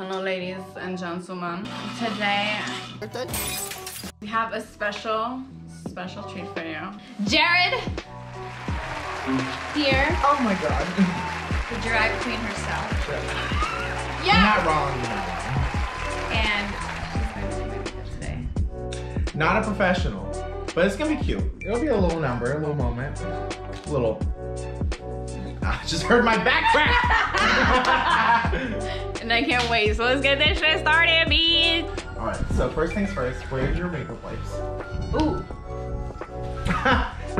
Hello, ladies and gentlemen. Today, we have a special, special treat for you. Jared here, Oh my god. the drag queen herself. You're Yeah! not wrong. And she's going to makeup today. Not a professional, but it's gonna be cute. It'll be a little number, a little moment, a little. Ah, I just heard my back crack. And I can't wait, so let's get this shit started, bitch! All right. So first things first. Where's your makeup wipes? Ooh.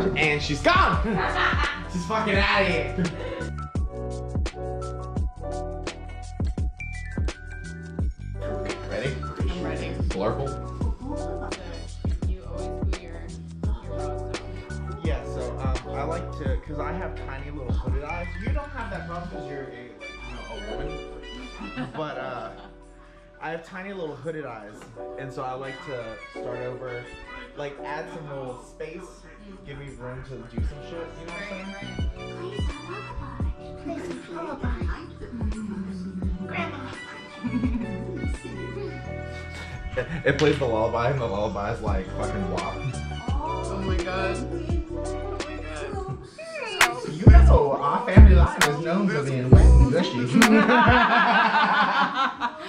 and she's gone. she's fucking out of here. Ready? I'm ready. Blurple. You always glue your, your brows down. Yeah, so um, I like to, cause I have tiny little hooded eyes. You don't have that problem because you're a, you know, a woman. But uh, I have tiny little hooded eyes, and so I like to start over, like add some little space, give me room to do some shit. You know what I'm saying? It, it plays the lullaby, and the lullaby is like fucking WAP. Oh my god. My god. You know, our family line is known for being wet and gushy.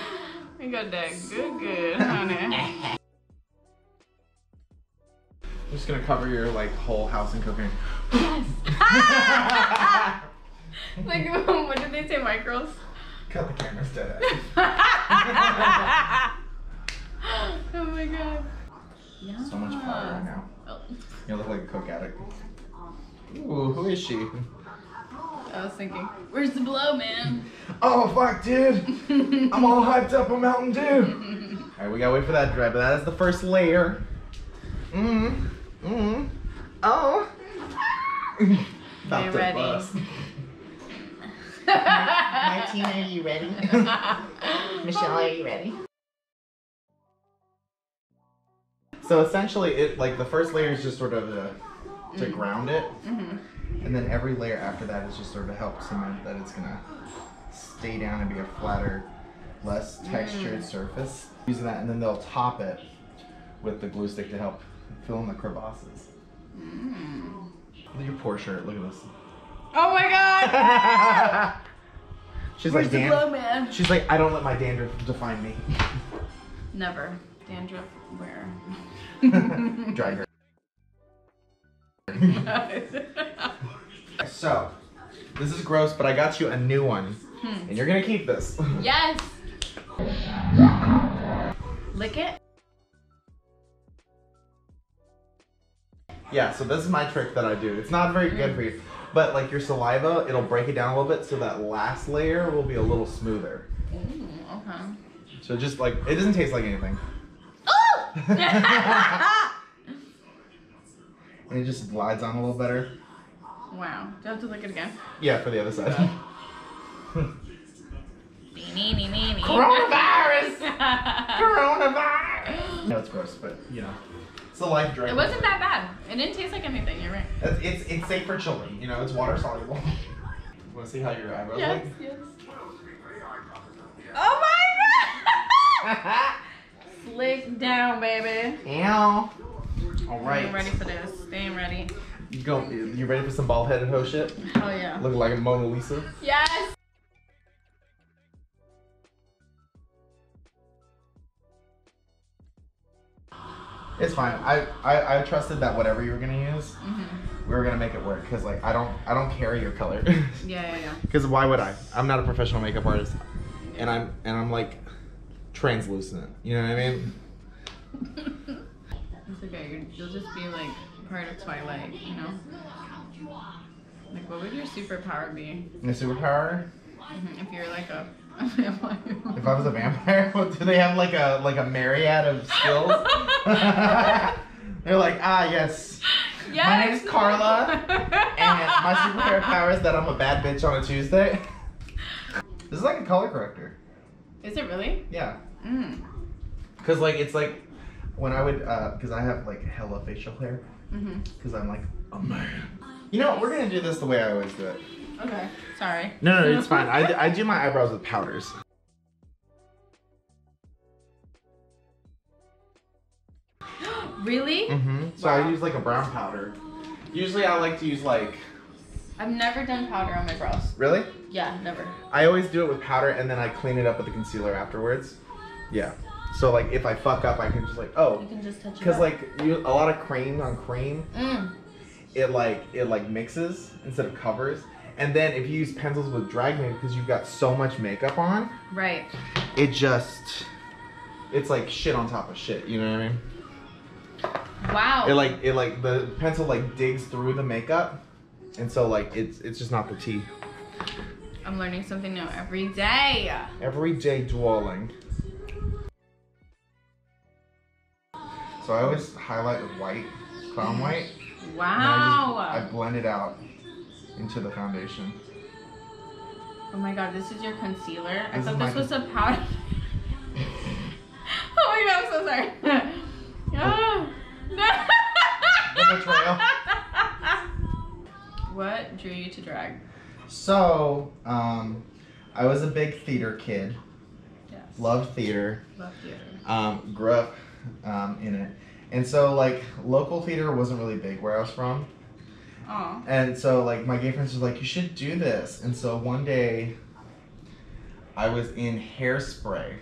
You got that good, good, honey. I'm just gonna cover your like whole house in cocaine. like, what did they say, micros? Cut the cameras dead. oh my god. so much power right now. Oh, You look like a coke addict. Ooh, who is she? I was thinking, where's the blow, man? Oh fuck, dude! I'm all hyped up on Mountain Dew. all right, we gotta wait for that to dry, but that is the first layer. Mmm. Mmm. Oh. About Okay, to ready. bust. Martina, are you ready? Michelle, are you ready? So essentially, it like the first layer is just sort of to, to Mm. ground it, Mhm. and then every layer after that is just sort of to help cement that it's gonna stay down and be a flatter, less textured Mm. surface. Using that, and then they'll top it with the glue stick to help fill in the crevasses. Mm. Look at your poor shirt. Look at this. Oh my god! She's Where's like the Dan- blow, man? She's like, I don't let my dandruff define me. Never. Dandruff, where? Dry her. So, this is gross, but I got you a new one, Hmm. and you're gonna keep this. yes! Lick it? Yeah, so this is my trick that I do. It's not very good for you, but like your saliva, it'll break it down a little bit so that last layer will be a little smoother. Ooh, okay. So just like, it doesn't taste like anything. And it just glides on a little better. wow. Do I have to lick it again? Yeah, for the other side. Coronavirus! Coronavirus! No, it's gross, but you know. It's a life drink. It wasn't that bad. It didn't taste like anything, you're right. It's, it's, it's safe for children, you know, it's water soluble. you Want to see how your eyebrows Yes, look? yes. Oh my god! Slick down, baby. Ow. All right. I'm ready for this. Staying ready. You go. You ready for some bald headed hoe shit? Hell yeah. Looking like a Mona Lisa. Yes! It's fine. I, I I trusted that whatever you were gonna use, Mm-hmm. we were gonna make it work. Cause like I don't I don't carry your color. Yeah, yeah, yeah. Cause why would I? I'm not a professional makeup artist, and I'm and I'm like translucent. You know what I mean? It's okay. You're, you'll just be like part of Twilight, you know? Like, what would your superpower be My superpower. Mhm, if you're like a, a vampire? If I was a vampire, what, do they have like a like a myriad of skills? They're like, ah, yes. yes! My name's Carla, and my superpower is that I'm a bad bitch on a Tuesday. This is like a color corrector. Is it really? Yeah. Mm. Cause like it's like when I would, because uh, I have like hella facial hair, because mm-hmm. I'm like a man. You know, we're gonna do this the way I always do it. Okay, sorry. No, no, it's fine. I, I do my eyebrows with powders. really? Mm-hmm. So wow. I use like a brown powder. Usually I like to use like. I've never done powder on my brows. Really? Yeah, never. I always do it with powder and then I clean it up with the concealer afterwards. Yeah. So like if I fuck up, I can just like oh, You can just touch it. because like you a lot of cream on cream, Mm. it like it like mixes instead of covers. And then if you use pencils with drag me because you've got so much makeup on, Right. it just it's like shit on top of shit. You know what I mean? Wow. It like it like the pencil like digs through the makeup, and so like it's it's just not the tea. I'm learning something new every day. Everyday dwelling. So I always highlight with white, clown white. Wow. I, just, I blend it out into the foundation. oh my god, this is your concealer. I thought this was a powder. oh my god, I'm so sorry. Ah. The betrayal. what drew you to drag? So, um, I was a big theater kid. Yes. Loved theater. Love theater. Um, grew up um, in it. And so, like, local theater wasn't really big where I was from. Oh. And so like my gay friends was like, you should do this. And so one day I was in hairspray.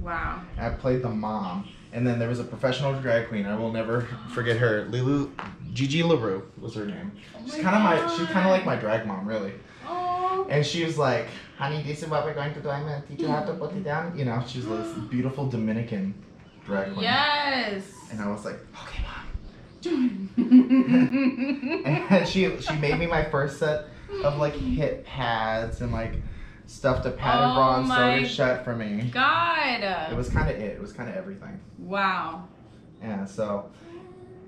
Wow. I played the mom. And then there was a professional drag queen. I will never forget her. Lulu Gigi LaRue was her name. She's kind of my she's kind of like my drag mom, really. Oh. And she was like, honey, this is what we're going to do. I'm going to teach you how to put it down. You know, she's this beautiful Dominican drag queen. Yes. And I was like, okay, mom. And she she made me my first set of like hip pads and like stuff to pad and bra Oh and my sew it shut for me. God. It was kind of it. It was kind of everything. Wow. Yeah. So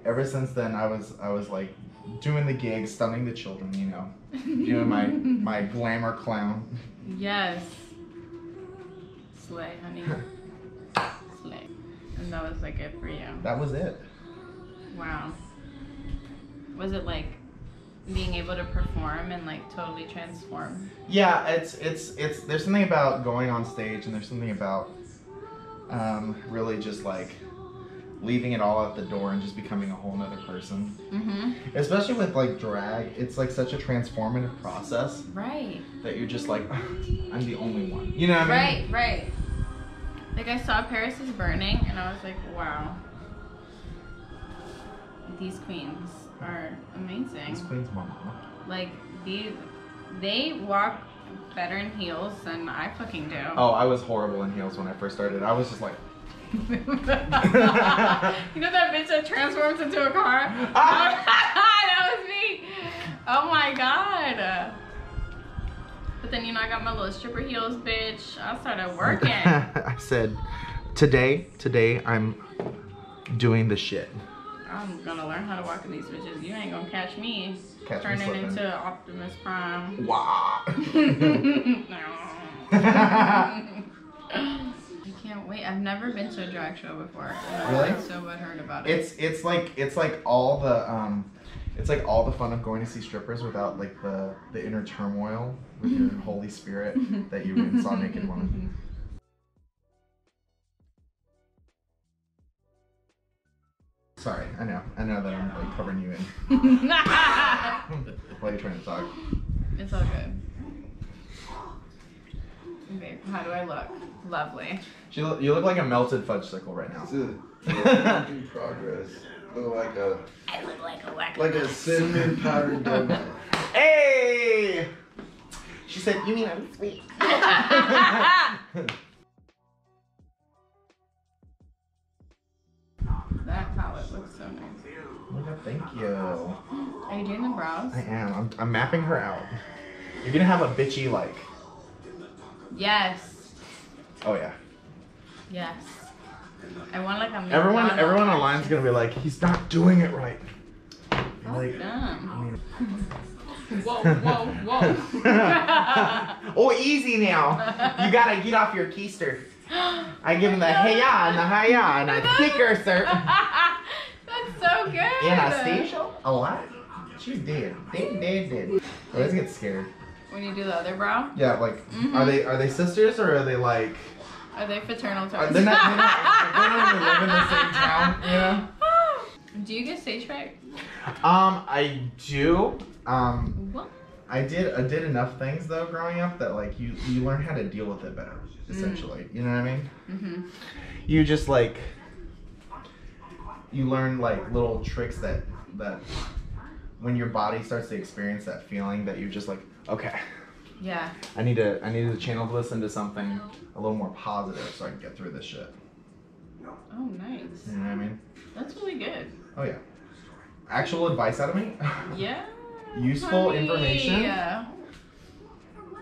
ever since then, I was I was like doing the gigs, stunning the children. You know, doing my my glamour clown. Yes. Slay, honey. Slay. And that was like it for you. That was it. Wow. Was it like being able to perform and like totally transform? Yeah, it's it's it's there's something about going on stage and there's something about um, really just like leaving it all at the door and just becoming a whole nother person. Mm-hmm. Especially with like drag, it's like such a transformative process Right. that you're just like, I'm the only one. You know what I mean? Right, right. Like I saw Paris is Burning and I was like, wow. These queens are amazing. These queen's mama. Like these they walk better in heels than I fucking do. Oh, I was horrible in heels when I first started. I was just like, you know that bitch that transforms into a car? that But then you know I got my little stripper heels, bitch. I started working. I said, today, today I'm doing the shit. I'm gonna learn how to walk in these bitches. You ain't gonna catch me Catch turning slipping. into Optimus Prime. Wow. I can't wait. I've never been to a drag show before. and I've Really? So heard about it. It's it's like it's like all the um it's like all the fun of going to see strippers without like the the inner turmoil with your holy spirit that you went and saw naked woman. Sorry, I know. I know that I'm like covering you in while you're trying to talk. it's all good. Okay, how do I look? Lovely. You look, you look like a melted fudge fudgesicle right now. This is work in progress. Look like a I look like a whack. like a cinnamon powdered donut. Hey! She said, "You mean I'm sweet?" that palette looks so nice. Thank you. Are you doing the brows? I am. I'm, I'm mapping her out. You're gonna have a bitchy like. Yes. Oh yeah. Yes. I want like a Everyone, McDonald's. everyone online's gonna be like, he's not doing it right. I'm like, Fuck. I mean- Whoa, whoa, whoa. oh, easy now. You gotta get off your keister. I give him the hey ya and the hi ya and a thicker sir. That's so good. Anastasia? Alive? She's dead. Dead, dead, dead. I always get scared. When you do the other brow, Yeah, like, Mhm. are they are they sisters or are they like? Are they fraternal twins? they not? They're not, they don't even live in the same town, you know? Do you get stage fright? Um, I do. Um, What? I did. I did enough things though growing up that like you you learn how to deal with it better. Essentially, you know what I mean? Mm-hmm. You just like you learn like little tricks that that when your body starts to experience that feeling that you're just like okay Yeah. I need to I need to channel this into something a little more positive so I can get through this shit. Oh, nice. You know what I mean? That's really good. Oh yeah. Actual advice out of me? Yeah. Useful honey. information? Yeah.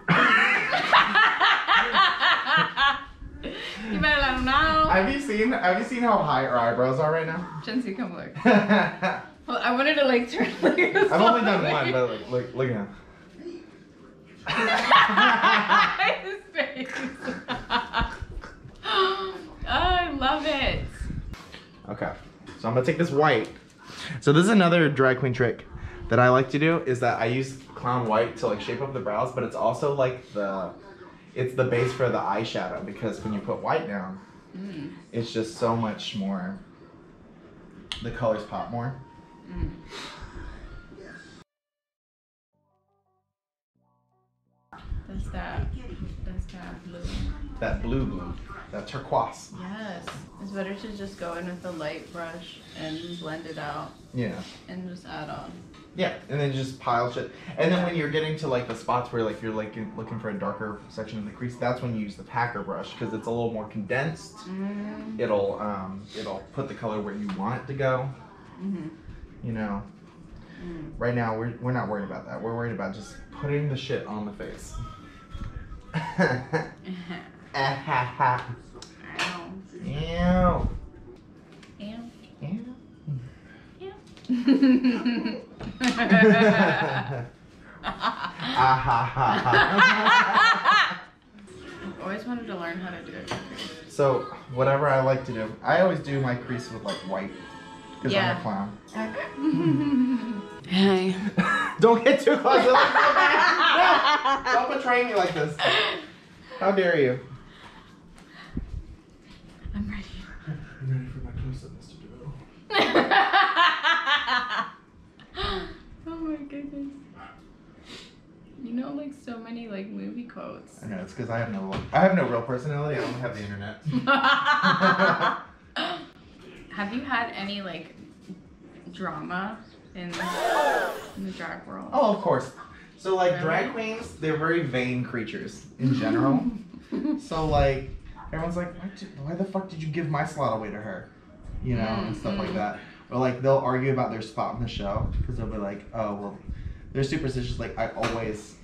you better let them know. have you seen have you seen how high her eyebrows are right now? Jency, come look. I've Well, I wanted to like turn Like, I've only done way. one, but like look look at him. His face. oh, I love it. Okay. So I'm gonna take this white. So this is another drag queen trick that I like to do is that I use clown white to like shape up the brows, but it's also like the it's the base for the eyeshadow because when you put white down, Mm, it's just so much more the colors pop more. mm. That's that. That's that blue. That blue blue, that turquoise. Yes. It's better to just go in with a light brush and blend it out Yeah. and just add on. Yeah, and then just pile shit. And then when you're getting to like the spots where like you're like looking for a darker section of the crease, that's when you use the packer brush because it's a little more condensed. Mm-hmm. It'll um it'll put the color where you want it to go. Mm-hmm. You know. Mm. Right now we're we're not worried about that. We're worried about just putting the shit on the face. Ha. Always wanted to learn how to do it. So whatever I like to do, I always do my crease with like white because Yeah. I'm a clown. Hey. Don't get too close. It looks. No, don't betray me like this. How dare you? I'm ready. I'm ready for my close-up, Mr. DeMille. oh my goodness. You know like so many like movie quotes. I know it's because I have no I have no real personality. I only have the internet. Have you had any like drama in, in the drag world? Oh, of course. So like drag queens, they're very vain creatures in general. so like everyone's like, why, did, why the fuck did you give my slot away to her? You know, and stuff like Mhm. that. Or like they'll argue about their spot in the show because they'll be like, oh well, they're superstitious. Like I always,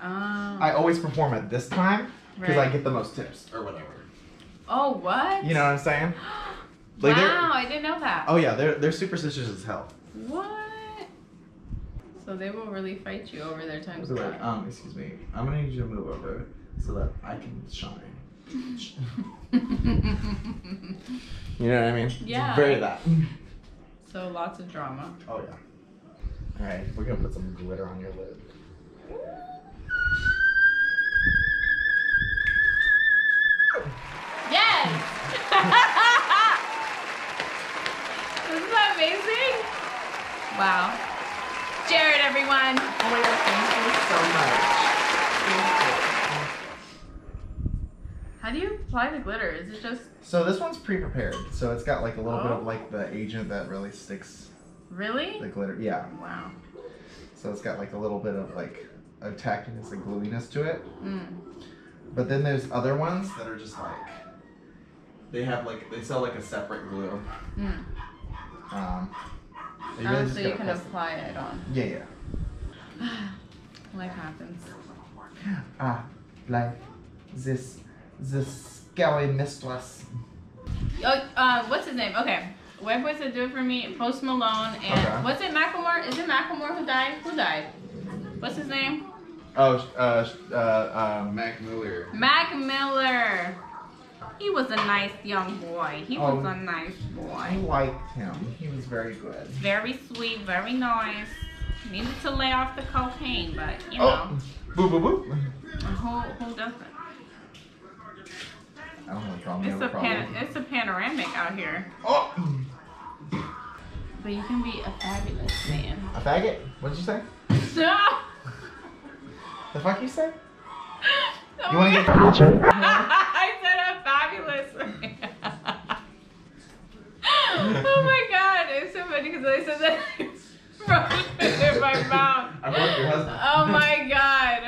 Um, I always perform at this time because I get the most tips or whatever. oh what? You know what I'm saying? Like wow, I didn't know that. Oh yeah, they're they're superstitious as hell. What? So they will really fight you over their time So slot. like, um, excuse me, I'm gonna need you to move over so that I can shine. You know what I mean? It's Yeah. very that. so lots of drama. Oh yeah. All right, we're gonna put some glitter on your lid. Yes! Isn't that amazing? Wow. Jared, everyone. Oh my god, thank you so much. How do you apply the glitter? Is it just So this one's pre-prepared, so it's got like a little bit Oh. of like the agent that really sticks really? the glitter. Yeah. Wow. So it's got like a little bit of like a tackiness and gluiness to it. Mm. But then there's other ones that are just like they have like they sell like a separate glue. Mm. Um, you Oh, really just so you can apply it on. Yeah, yeah. Life happens. Ah, like this, this scary mistress. Oh, uh, what's his name? Okay. White boys that do it for me. Post Malone and Okay. what's it? Macklemore? Is it Macklemore who died? Who died? What's his name? Oh, sh- uh, uh, um, Mac Miller. Mac Miller. He was a nice young boy. He was Oh. a nice boy. I liked him. He was very good. Very sweet, very nice. Needed to lay off the cocaine, but you oh. know, Oh, boo boo boo. who who doesn't? I don't a. You It's a a pan, it's a panoramic out here. Oh. But you can be a fabulous man. A faggot? What did you say? The fuck you say? Oh You wanna get God. I said a fabulous man. Oh my god, it's so funny because I said that frozen in my mouth. I broke your husband. Oh my god.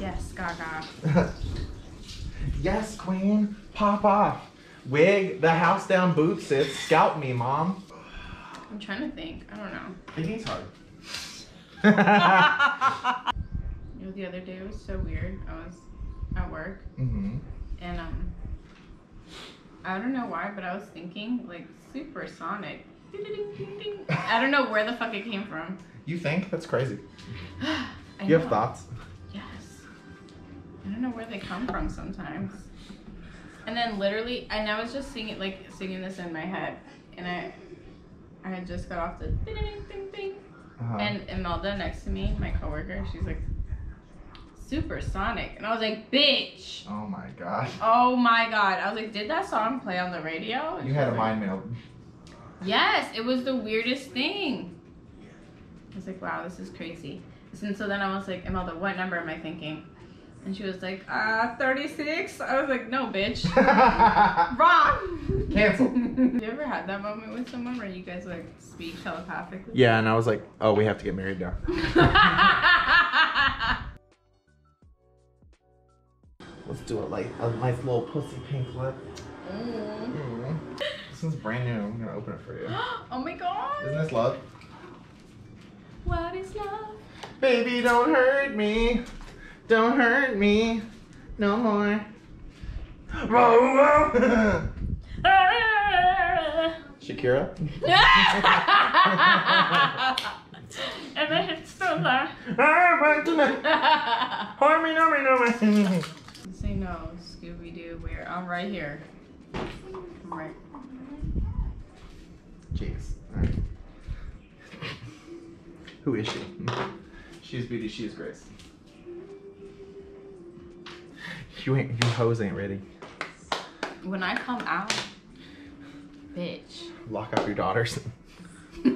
yes, Gaga. yes, queen. Pop off. Wig, the house down boot sits. Scout me, mom. I'm trying to think. I don't know. Thinking's hard. You know, the other day was so weird. I was at work mm-hmm. and um, I don't know why, but I was thinking like supersonic. I don't know where the fuck it came from. You think? That's crazy. You have thoughts? Yes. I don't know where they come from sometimes. And then literally, and I was just singing like singing this in my head, and I, I had just got off the ding ding ding ding, Uh-huh. and Imelda next to me, my coworker, she's like, supersonic, and I was like, bitch. oh my god. Oh my god! I was like, did that song play on the radio? And You had a was like, mind meld. Yes, it was the weirdest thing. I was like, wow, this is crazy. And so then I was like, Imelda, what number am I thinking? And she was like, uh, 36. I was like, no, bitch. Wrong. Cancel. you ever had that moment with someone where you guys like speak telepathically? yeah, and I was like, oh, we have to get married now. Let's do it like a nice little pussy pink lip. Mm. This one's brand new. I'm gonna open it for you. oh my god. Isn't this love? What is love? Baby, don't hurt me. Don't hurt me. No more. Whoa, whoa. Shakira? and then it's still there. Ah, back to me. Harm me, no me, no me. Say no, Scooby Doo. Where? I'm right here. I'm right. Cheeks. Alright. Who is she? She is beauty, she is grace. You ain't you hoes ain't ready. When I come out, bitch. Lock up your daughters. Ooh,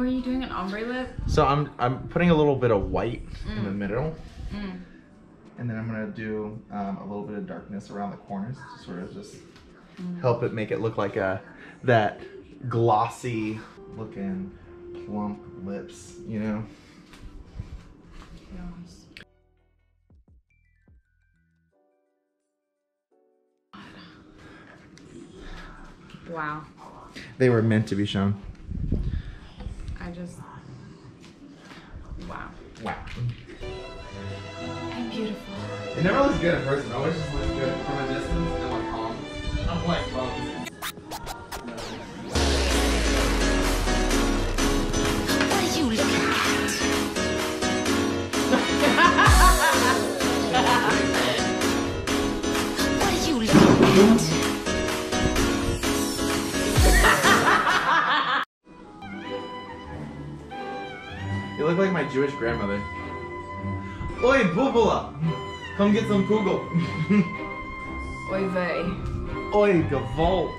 are you doing an ombre lip? So I'm I'm putting a little bit of white in the Mm. middle, Mm. And then I'm gonna do um, a little bit of darkness around the corners to sort of just Mm. help it make it look like a that glossy looking plump lips, you know. Yes. Wow. They were meant to be shown. I just. Wow. Wow. I'm beautiful. It never looks good in person. It always just looks good from a distance and like palms. I'm like palms. What are you looking at? What are you looking at? You look like my Jewish grandmother. Oi, Bubula! Come get some kugel. Oi, vey. Oi, Gevalt.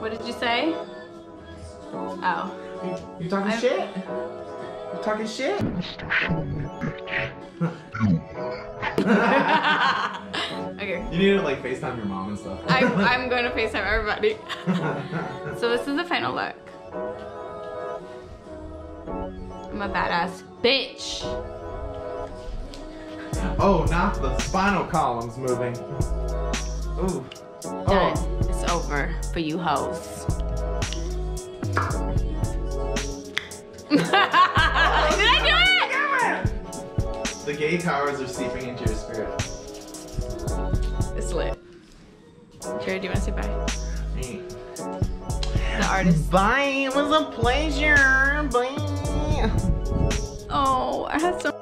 What did you say? Oh. you talking I'm- shit? You talking shit? okay. You need to like FaceTime your mom and stuff. I'm, I'm going to FaceTime everybody. So this is the final look. I'm a badass bitch. oh, not the spinal column's moving. Ooh. Oh. Done. Oh. It's over for you hoes. Did I do it? The gay powers are seeping into your spirit. It's lit. Jerry, do you want to say bye? The artist. Bye. It was a pleasure. Bye. Oh, I had so